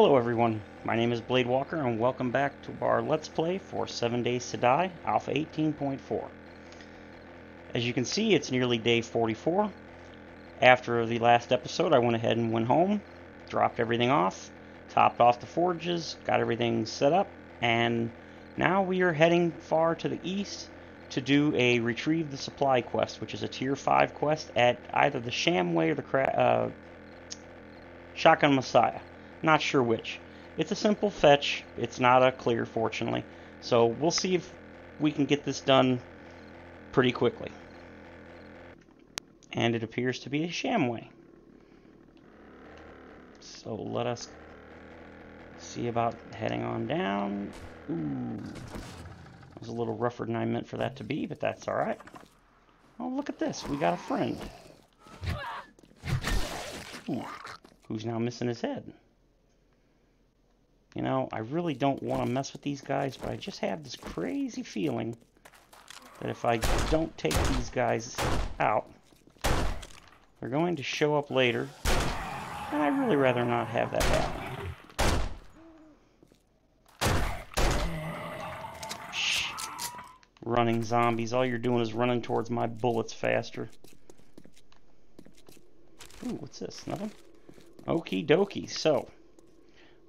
Hello everyone, my name is Bladewalker and welcome back to our Let's Play for 7 Days to Die, Alpha 18.4. As you can see, it's nearly day 44. After the last episode, I went ahead and went home, dropped everything off, topped off the forges, got everything set up, and now we are heading far to the east to do a Retrieve the Supply quest, which is a Tier 5 quest at either the Shamway or the Cra uh, Shotgun Messiah. Not sure which. It's a simple fetch. It's not a clear, fortunately. So we'll see if we can get this done pretty quickly. And it appears to be a Shamway. So let us see about heading on down. Ooh. It was a little rougher than I meant for that to be, but that's alright. Oh, look at this. We got a friend. Ooh. Who's now missing his head? You know, I really don't want to mess with these guys, but I just have this crazy feeling that if I don't take these guys out, they're going to show up later, and I'd really rather not have that happen. Shh. Running zombies, all you're doing is running towards my bullets faster. Ooh, what's this? Nothing? Okie dokie, so...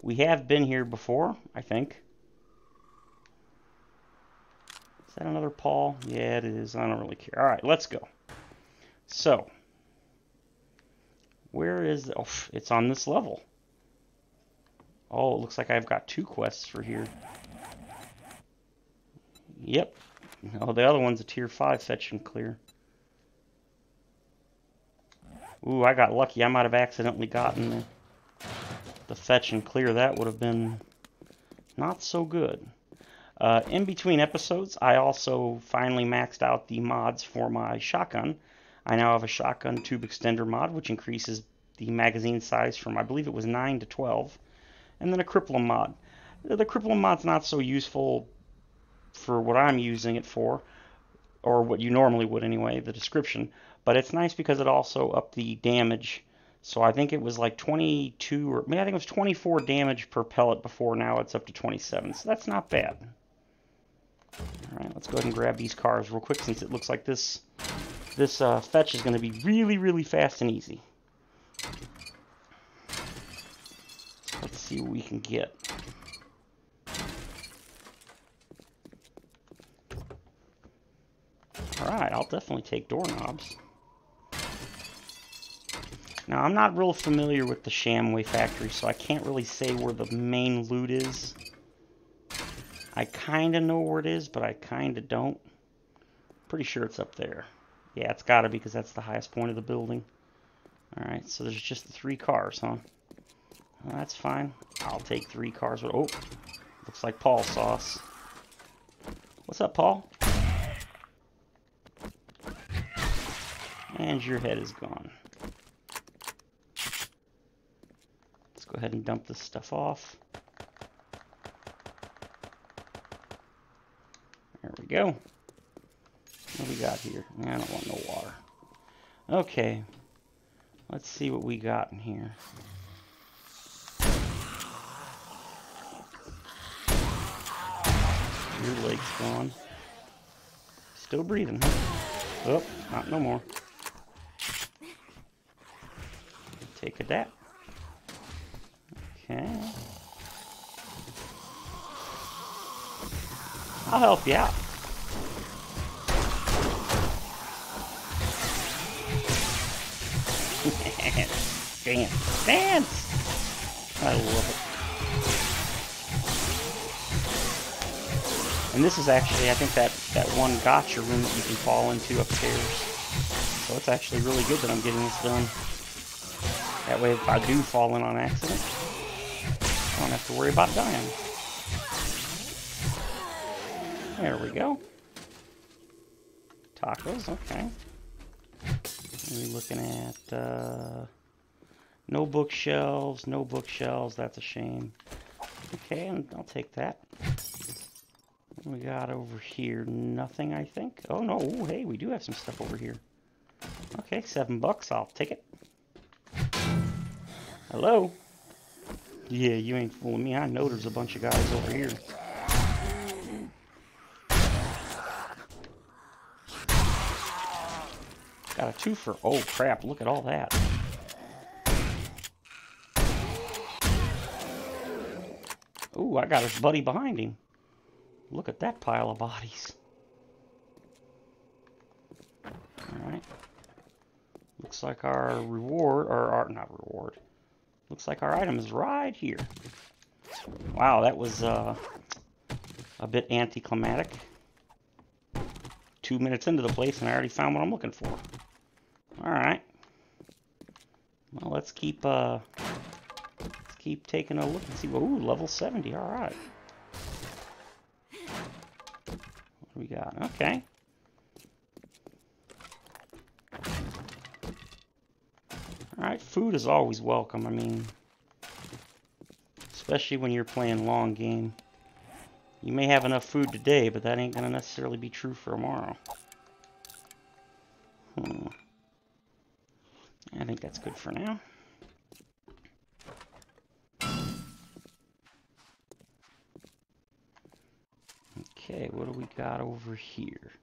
We have been here before, I think. Is that another Paul? Yeah, it is. I don't really care. All right, let's go. So, where is... Oh, it's on this level. Oh, it looks like I've got two quests for here. Yep. Oh, the other one's a tier 5 fetch and clear. Ooh, I got lucky. I might have accidentally gotten the the fetch and clear, that would have been not so good. Uh, in between episodes, I also finally maxed out the mods for my shotgun. I now have a shotgun tube extender mod, which increases the magazine size from, I believe it was 9 to 12, and then a Cripple 'Em mod. The Cripple 'Em mod's not so useful for what I'm using it for, or what you normally would anyway, the description, but it's nice because it also upped the damage so I think it was like 22 or I, mean, I think it was 24 damage per pellet before. Now it's up to 27. So that's not bad. All right, let's go ahead and grab these cars real quick since it looks like this this uh, fetch is going to be really, really fast and easy. Let's see what we can get. Alright, I'll definitely take doorknobs. Now, I'm not real familiar with the Shamway factory, so I can't really say where the main loot is. I kind of know where it is, but I kind of don't. Pretty sure it's up there. Yeah, it's got to be because that's the highest point of the building. Alright, so there's just three cars, huh? Well, that's fine. I'll take three cars. Oh, looks like Paul sauce. What's up, Paul? And your head is gone. Ahead and dump this stuff off. There we go. What do we got here? I don't want no water. Okay. Let's see what we got in here. Your leg's gone. Still breathing? Oh, not no more. Take a dap. Okay. I'll help you out. Dance. Dance! I love it. And this is actually, I think, that, that one gotcha room that you can fall into upstairs. So it's actually really good that I'm getting this done. That way, if I do fall in on accident, don't have to worry about dying. There we go. Tacos, okay. We're looking at uh, no bookshelves, no bookshelves. That's a shame. Okay, and I'll take that. we got over here? Nothing, I think. Oh no, Ooh, hey, we do have some stuff over here. Okay, seven bucks. I'll take it. Hello. Yeah, you ain't fooling me. I know there's a bunch of guys over here. Got a two for... Oh, crap. Look at all that. Ooh, I got his buddy behind him. Look at that pile of bodies. Alright. Looks like our reward, or our, not reward. Looks like our item is right here. Wow, that was uh, a bit anticlimactic. Two minutes into the place and I already found what I'm looking for. Alright. Well, let's keep, uh, let's keep taking a look and see. Ooh, level 70. Alright. What do we got? Okay. Alright, food is always welcome. I mean, especially when you're playing long game. You may have enough food today, but that ain't going to necessarily be true for tomorrow. Hmm. I think that's good for now. Okay, what do we got over here?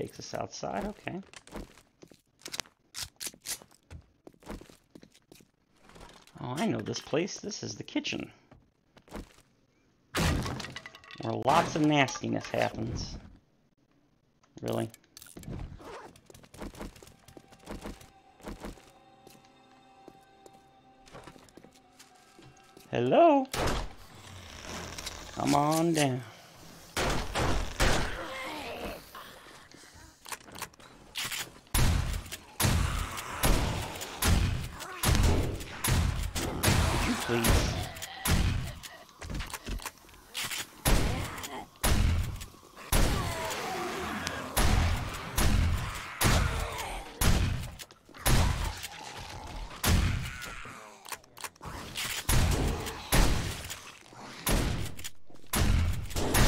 Takes us outside, okay. Oh, I know this place. This is the kitchen where lots of nastiness happens. Really? Hello? Come on down. Would you please?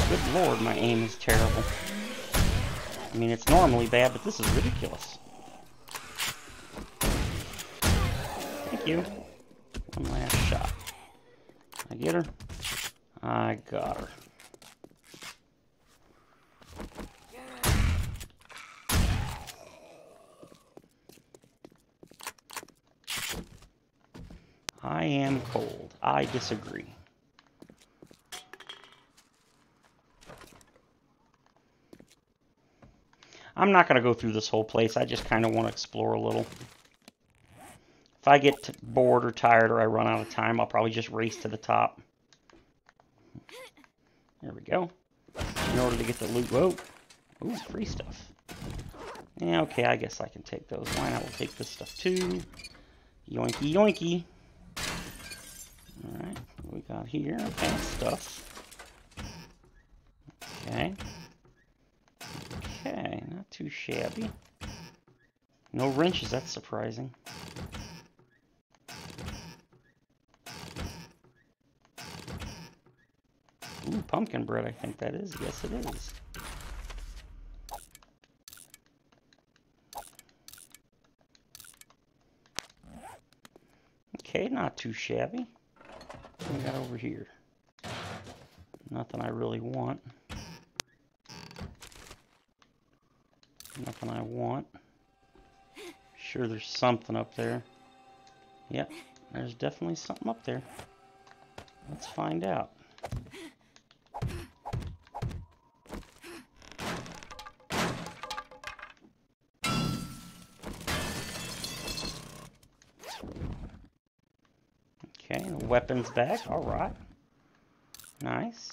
Good lord, my aim is terrible. I mean, it's normally bad, but this is ridiculous. Thank you. One last shot. I get her? I got her. I am cold. I disagree. I'm not going to go through this whole place. I just kind of want to explore a little. If I get bored or tired or I run out of time, I'll probably just race to the top. There we go. In order to get the loot. Whoa. Ooh, free stuff. Yeah, okay, I guess I can take those. Why not? We'll take this stuff too. Yoinky, yoinky. Alright, we got here? Okay, stuff. Okay. Shabby. No wrenches, that's surprising. Ooh, pumpkin bread, I think that is. Yes, it is. Okay, not too shabby. What we got over here? Nothing I really want. Nothing I want. Sure there's something up there. Yep, there's definitely something up there. Let's find out. Okay, weapons back. Alright. Nice.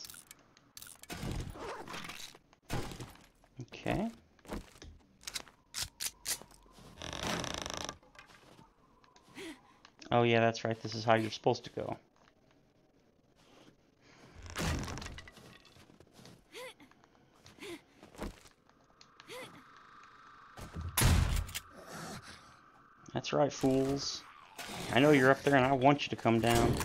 Okay. Oh yeah, that's right. This is how you're supposed to go. That's right, fools. I know you're up there and I want you to come down.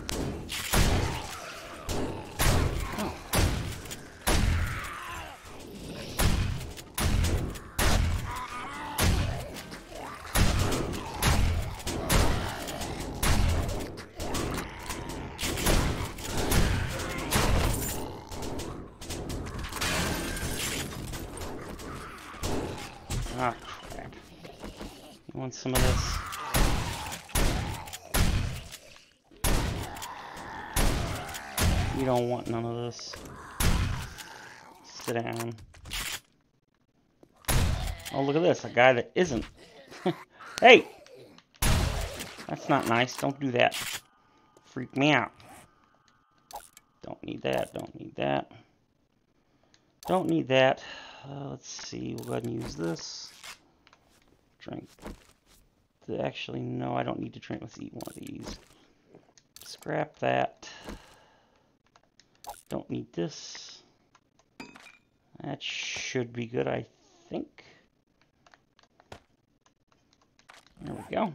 Down. Oh, look at this. A guy that isn't. hey! That's not nice. Don't do that. Freak me out. Don't need that. Don't need that. Don't need that. Uh, let's see. We'll go ahead and use this. Drink. Actually, no, I don't need to drink. Let's eat one of these. Scrap that. Don't need this. That should be good, I think. There we go.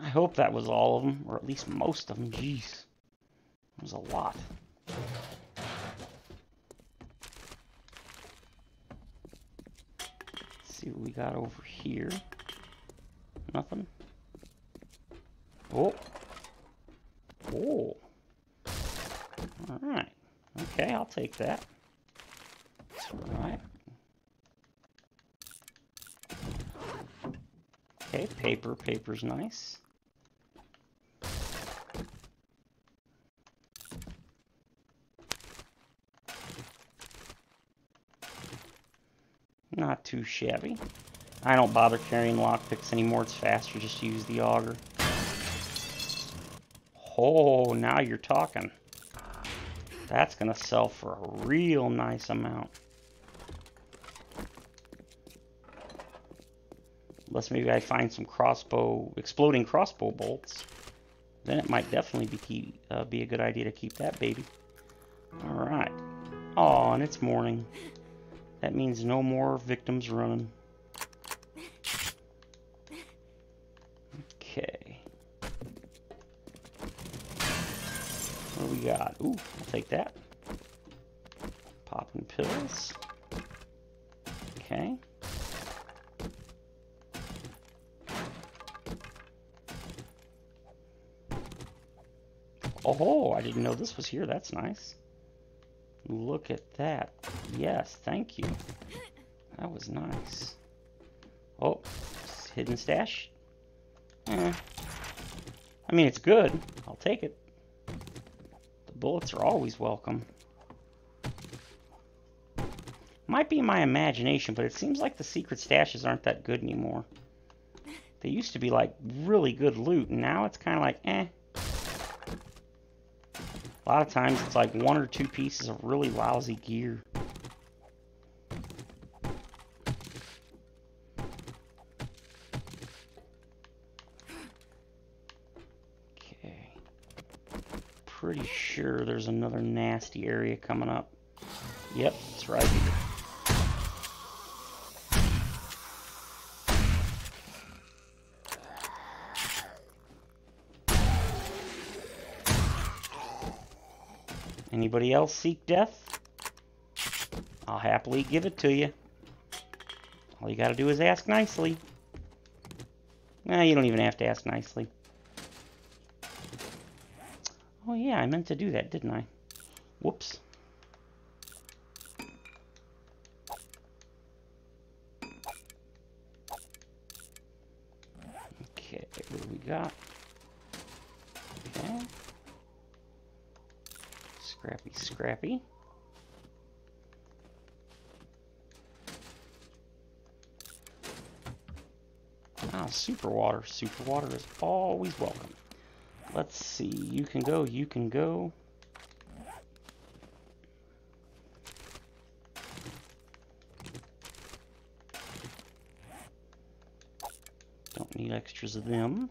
I hope that was all of them, or at least most of them. Jeez. That was a lot. Let's see what we got over here. Nothing. Oh. Oh. Alright. Okay, I'll take that. Alright. Okay, paper. Paper's nice. Not too shabby. I don't bother carrying lockpicks anymore. It's faster just to use the auger. Oh, now you're talking. That's going to sell for a real nice amount. Unless maybe I find some crossbow, exploding crossbow bolts. Then it might definitely be, key, uh, be a good idea to keep that baby. Alright. Oh, and it's morning. That means no more victims running. Ooh, I'll take that. Popping pills. Okay. Oh, I didn't know this was here. That's nice. Look at that. Yes, thank you. That was nice. Oh, hidden stash. Eh. I mean, it's good. I'll take it. Bullets are always welcome. Might be my imagination, but it seems like the secret stashes aren't that good anymore. They used to be like really good loot, and now it's kind of like, eh. A lot of times it's like one or two pieces of really lousy gear. Okay. Pretty sure there's another area coming up. Yep, it's right here. Anybody else seek death? I'll happily give it to you. All you gotta do is ask nicely. Nah, you don't even have to ask nicely. Oh yeah, I meant to do that, didn't I? Whoops. Okay, what do we got? Okay. Scrappy, scrappy. Ah, super water. Super water is always welcome. Let's see. You can go, you can go. Need extras of them.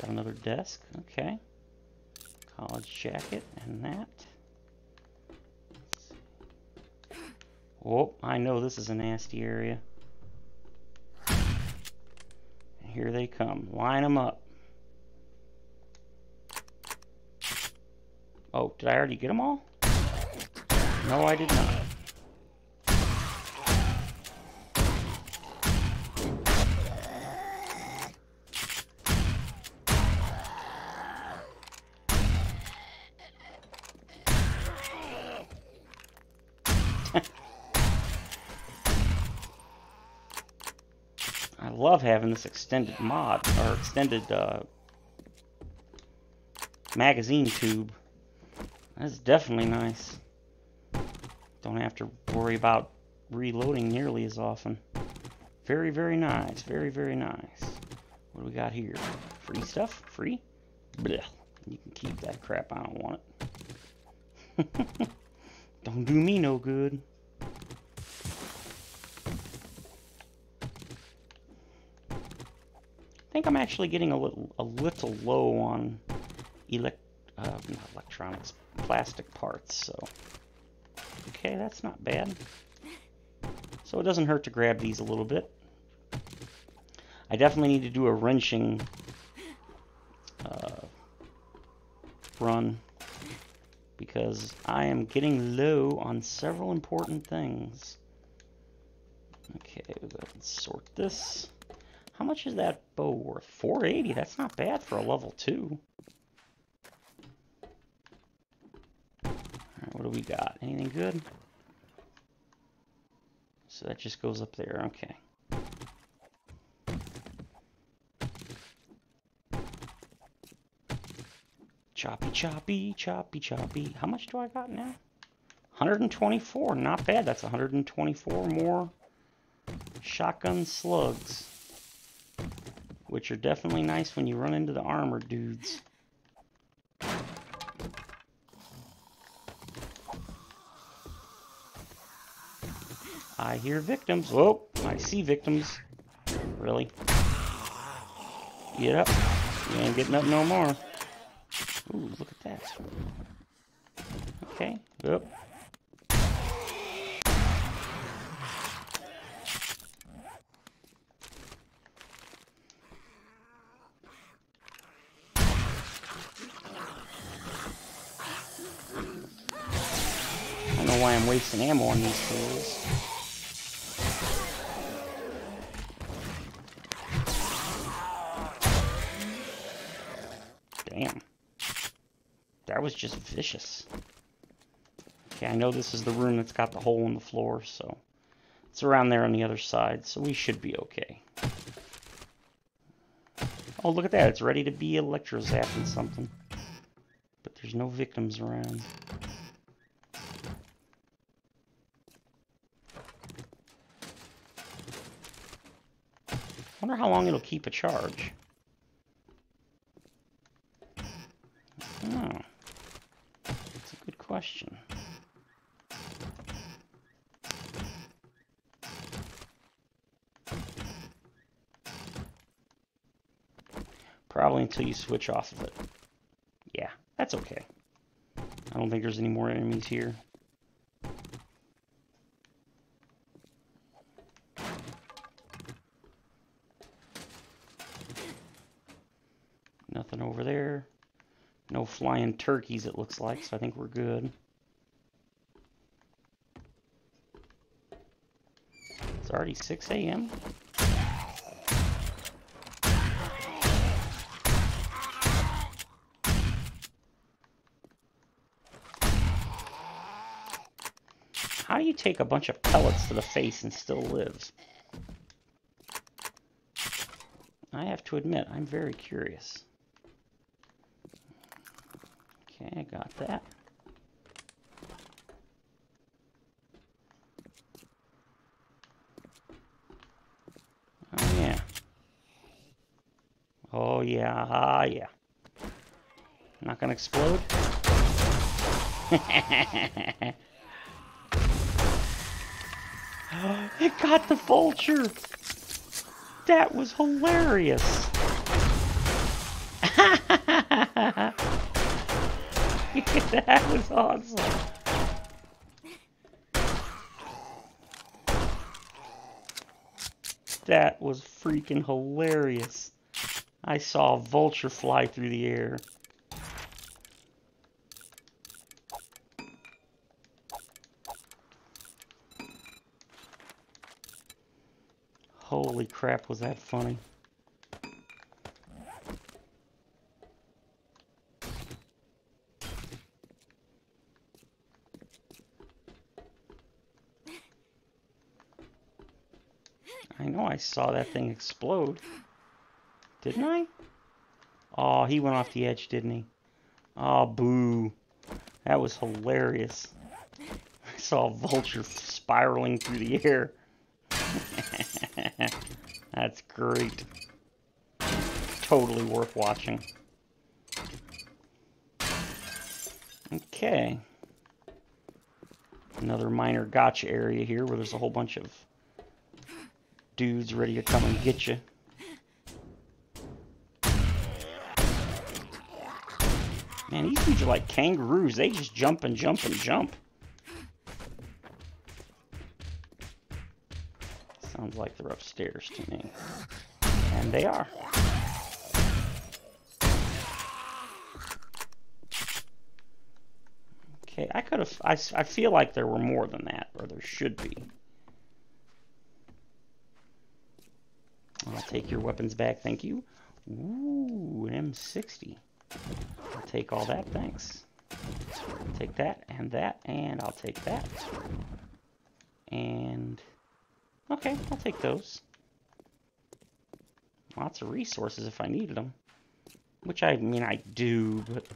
Got another desk. Okay. College jacket and that. Oh, I know this is a nasty area. And here they come. Line them up. Oh, did I already get them all? No, I did not. love having this extended mod, or extended uh, magazine tube. That's definitely nice. Don't have to worry about reloading nearly as often. Very, very nice. Very, very nice. What do we got here? Free stuff? Free? Blech. You can keep that crap. I don't want it. don't do me no good. Think I'm actually getting a little, a little low on elect, uh, electronics, plastic parts, so. Okay, that's not bad. So it doesn't hurt to grab these a little bit. I definitely need to do a wrenching uh, run because I am getting low on several important things. Okay, let's sort this. How much is that bow worth? 480, that's not bad for a level 2. Alright, what do we got? Anything good? So that just goes up there, okay. Choppy, choppy, choppy, choppy. How much do I got now? 124, not bad. That's 124 more shotgun slugs. Which are definitely nice when you run into the armor dudes. I hear victims. Whoa, I see victims. Really? Get up. You ain't getting up no more. Ooh, look at that. Okay, Yep. I'm wasting ammo on these tools. Damn. That was just vicious. Okay, I know this is the room that's got the hole in the floor, so it's around there on the other side, so we should be okay. Oh, look at that. It's ready to be electrozapping something. But there's no victims around. How long it'll keep a charge. Oh a good question. Probably until you switch off of it. Yeah, that's okay. I don't think there's any more enemies here. Nothing over there. Turkeys, it looks like, so I think we're good. It's already 6 a.m. How do you take a bunch of pellets to the face and still live? I have to admit, I'm very curious. Okay, I got that. Oh, yeah. Oh, yeah. Ah, yeah. Not gonna explode? it got the vulture! That was hilarious! that was awesome. That was freaking hilarious. I saw a vulture fly through the air. Holy crap, was that funny. I know I saw that thing explode. Didn't I? Oh, he went off the edge, didn't he? Oh, boo. That was hilarious. I saw a vulture spiraling through the air. That's great. Totally worth watching. Okay. Another minor gotcha area here where there's a whole bunch of dudes ready to come and get you. Man, these dudes are like kangaroos. They just jump and jump and jump. Sounds like they're upstairs to me. And they are. Okay, I could have... I, I feel like there were more than that, or there should be. I'll take your weapons back, thank you. Ooh, an M60. I'll take all that, thanks. Take that, and that, and I'll take that. And... Okay, I'll take those. Lots of resources if I needed them. Which I mean, I do, but...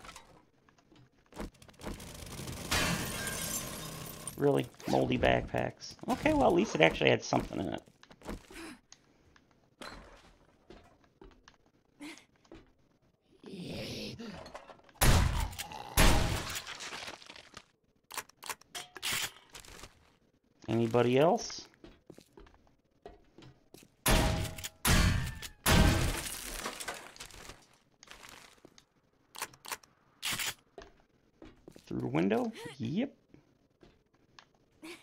Really? Moldy backpacks. Okay, well, at least it actually had something in it. Anybody else? Through the window? Yep. I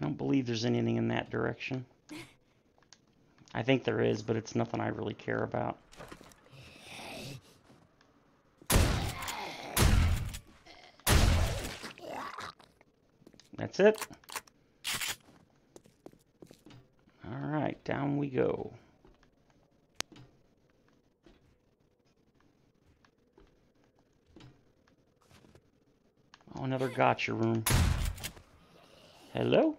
don't believe there's anything in that direction. I think there is, but it's nothing I really care about. That's it. Alright, down we go. Oh, another gotcha room. Hello?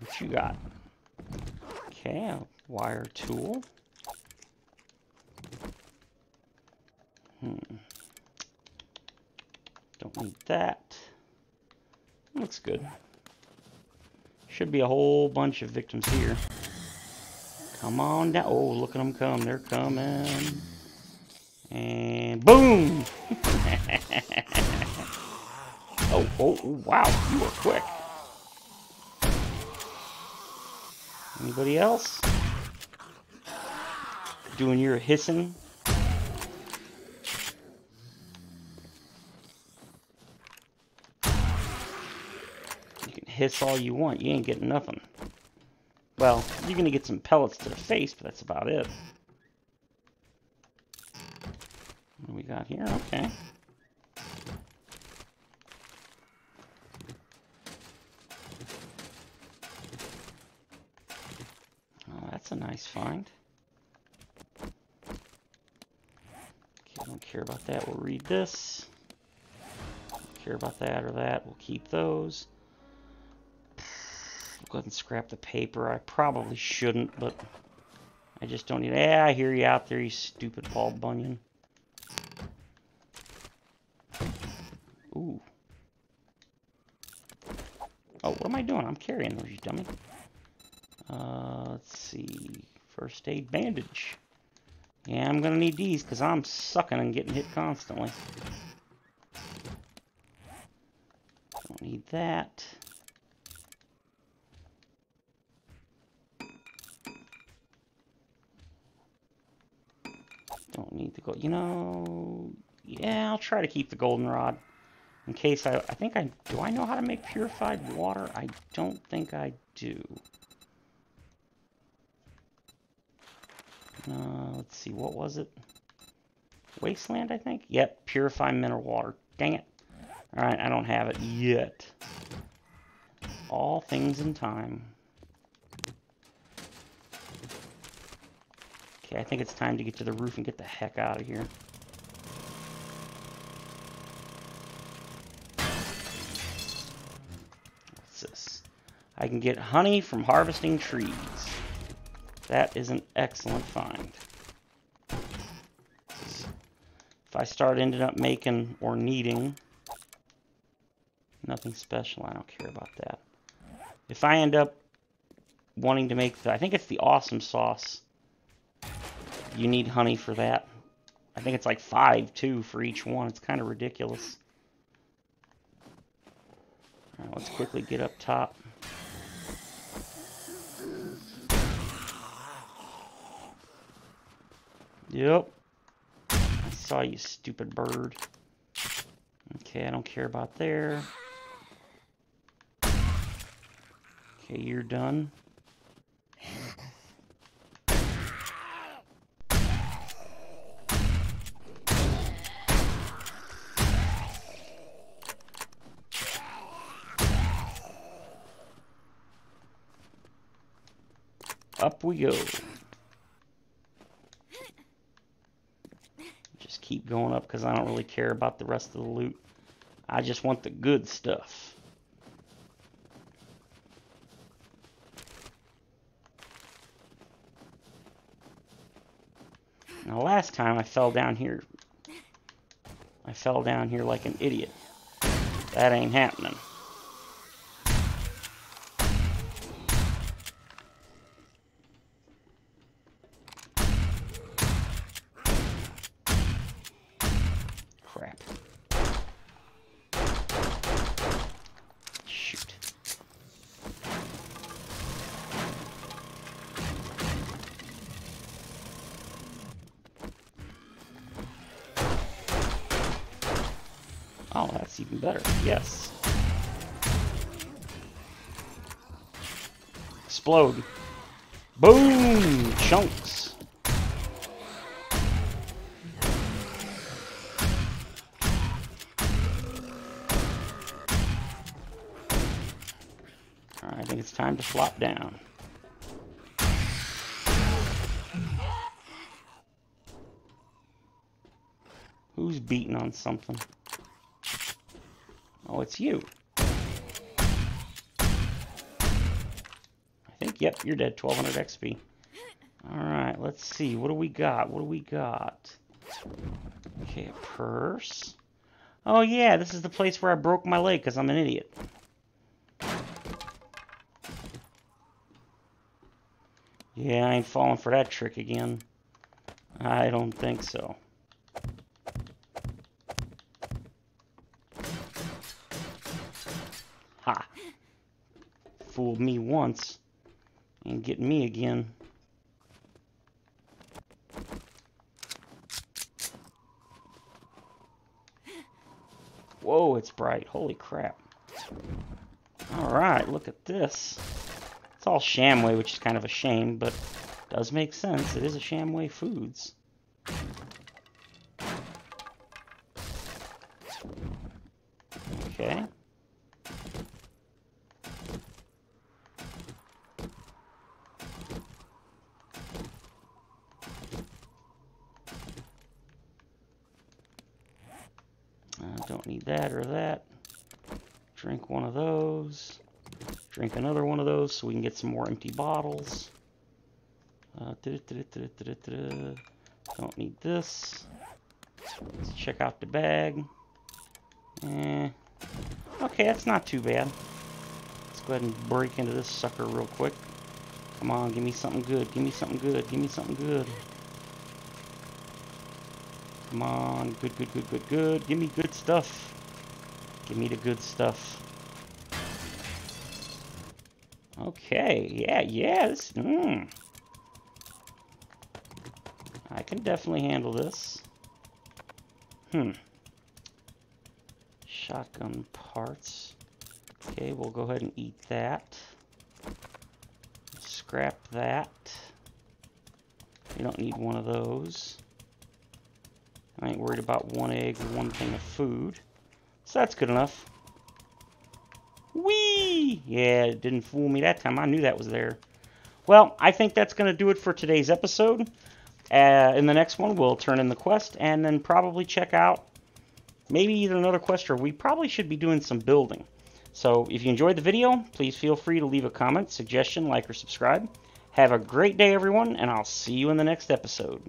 What you got? Okay, wire tool. Hmm. Don't need that. Looks good. Should be a whole bunch of victims here. Come on down. Oh, look at them come. They're coming. And boom! Oh, oh, wow, you were quick. Anybody else? Doing your hissing? You can hiss all you want, you ain't getting nothing. Well, you're gonna get some pellets to the face, but that's about it. What do we got here? Okay. That's a nice find. Okay, don't care about that. We'll read this. Don't care about that or that. We'll keep those. We'll go ahead and scrap the paper. I probably shouldn't, but I just don't need... Yeah, I hear you out there, you stupid Paul Bunyan. Ooh. Oh, what am I doing? I'm carrying those, you dummy. Let's see. First aid bandage. Yeah, I'm gonna need these because I'm sucking and getting hit constantly. Don't need that. Don't need to go. You know, yeah, I'll try to keep the goldenrod in case I. I think I do. I know how to make purified water. I don't think I do. Uh, let's see, what was it? Wasteland, I think? Yep, purify mineral water. Dang it. Alright, I don't have it yet. All things in time. Okay, I think it's time to get to the roof and get the heck out of here. What's this? I can get honey from harvesting trees. That is an excellent find. If I start ending up making or needing nothing special, I don't care about that. If I end up wanting to make the, I think it's the awesome sauce you need honey for that. I think it's like five, two for each one. It's kind of ridiculous. Alright, let's quickly get up top. Yep. I saw you, stupid bird. Okay, I don't care about there. Okay, you're done. Up we go. Just keep going up because I don't really care about the rest of the loot. I just want the good stuff. Now last time I fell down here. I fell down here like an idiot. That ain't happening. Explode. Boom! Chunks. Alright, I think it's time to flop down. Who's beating on something? Oh, it's you. Yep, you're dead. 1200 XP. Alright, let's see. What do we got? What do we got? Okay, a purse. Oh, yeah, this is the place where I broke my leg because I'm an idiot. Yeah, I ain't falling for that trick again. I don't think so. Ha! Fooled me once. And get me again. Whoa, it's bright. Holy crap. Alright, look at this. It's all Shamway, which is kind of a shame, but does make sense. It is a Shamway Foods. Okay. Don't need that or that. Drink one of those. Drink another one of those so we can get some more empty bottles. Uh, Don't need this. Let's check out the bag. Eh. Okay, that's not too bad. Let's go ahead and break into this sucker real quick. Come on, give me something good. Give me something good. Give me something good. Come on. Good, good, good, good, good. Give me good stuff. Give me the good stuff. Okay. Yeah, yeah. This, mm. I can definitely handle this. Hmm. Shotgun parts. Okay, we'll go ahead and eat that. Scrap that. We don't need one of those. I ain't worried about one egg or one thing of food. That's good enough. Whee! Yeah, it didn't fool me that time. I knew that was there. Well, I think that's going to do it for today's episode. Uh, in the next one, we'll turn in the quest and then probably check out maybe either another quest or we probably should be doing some building. So if you enjoyed the video, please feel free to leave a comment, suggestion, like, or subscribe. Have a great day, everyone, and I'll see you in the next episode.